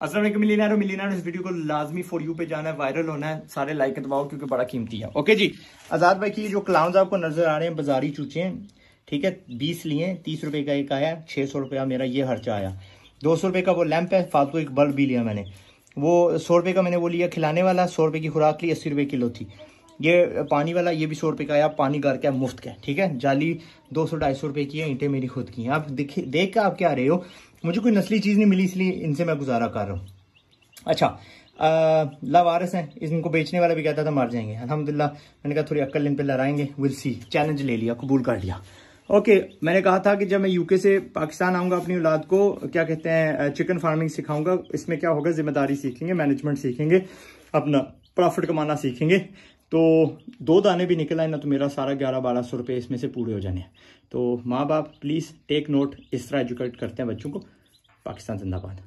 असल मिलीनारो मिलीनारो इस वीडियो को लाजमी फॉर यू पे जाना है वायरल होना है, सारे लाइक दबाओ क्योंकि बड़ा कीमती है। ओके जी? आज़ाद भाई की जो क्लाउंस आपको नज़र आ रहे हैं, बाजारी चूचे हैं ठीक है? बीस लिए, तीस रुपए का एक आया, छह सौ रुपया मेरा ये खर्चा आया। दो सौ रुपये का वो लैंप है, फालतू एक बल्ब भी लिया मैंने। वो सौ रुपये का मैंने वो लिया खिलाने वाला, सौ रुपए की खुराक ली, अस्सी रुपये किलो थी। ये पानी वाला ये भी सौ रुपये का आया पानी घर के मुफ़्त का ठीक है? जाली दो सौ, ढाई सौ रुपये की है, ईंटें मेरी खुद की हैं। आप देख देख के आप क्या रहे हो? मुझे कोई नस्ली चीज़ नहीं मिली, इसलिए इनसे मैं गुजारा कर रहा हूँ। अच्छा लावारस हैं इनको बेचने वाला भी कहता था मर जाएँगे। अलहमदिल्ला मैंने कहा थोड़ी अक्ल इन पर लड़ाएँगे विल सी चैलेंज ले लिया, कबूल कर लिया। ओके मैंने कहा था कि जब मैं यूके से पाकिस्तान आऊँगा अपनी औलाद को, क्या कहते हैं चिकन फ़ार्मिंग सिखाऊँगा, इसमें क्या होगा, ज़िम्मेदारी सीखेंगे मैनेजमेंट सीखेंगे, अपना प्रॉफिट कमाना सीखेंगे। तो दो दाने भी निकल आए ना तो मेरा सारा ग्यारह बारह सौ रुपये इसमें से पूरे हो जाने हैं। तो माँ बाप प्लीज़ टेक नोट इस तरह एजुकेट करते हैं बच्चों को। पाकिस्तान जिंदाबाद।